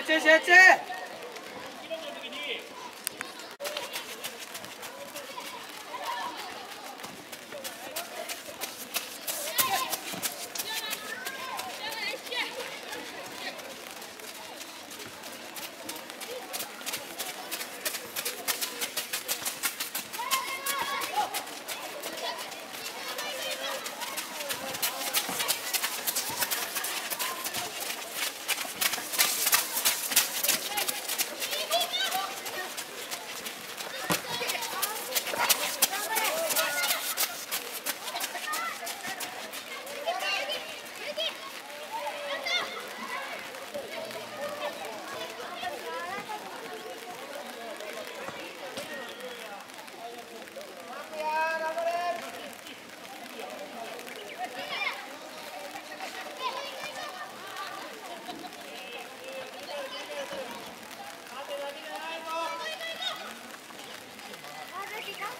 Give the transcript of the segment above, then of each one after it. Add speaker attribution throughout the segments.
Speaker 1: Cheche, cheche!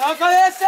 Speaker 1: 中根先生